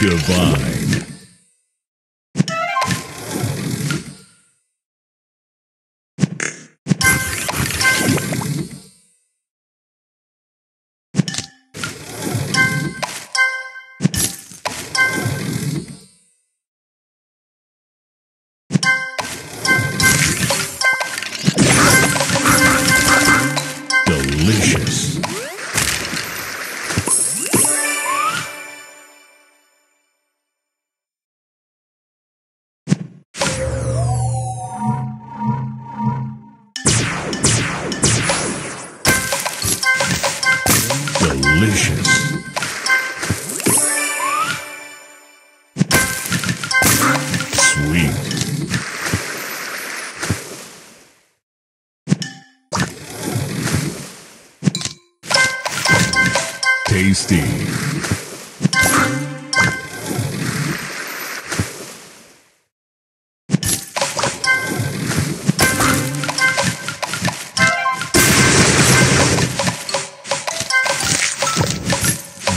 Divine. Delicious. Sweet. Tasty.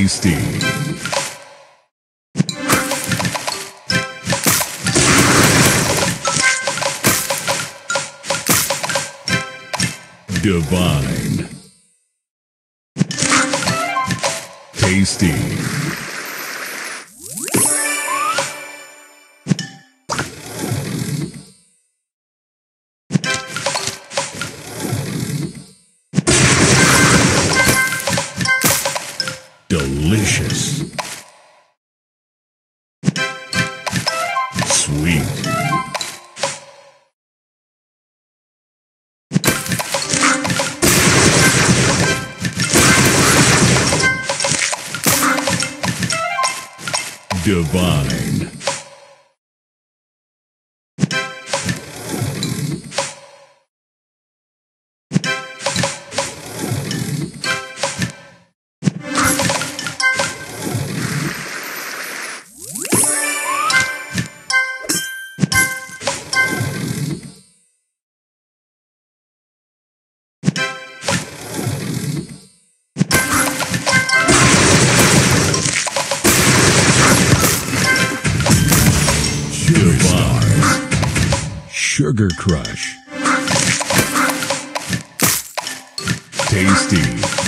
Tasty. Divine. Tasty. Delicious. Sweet. Divine. Sugar Crush. Tasty.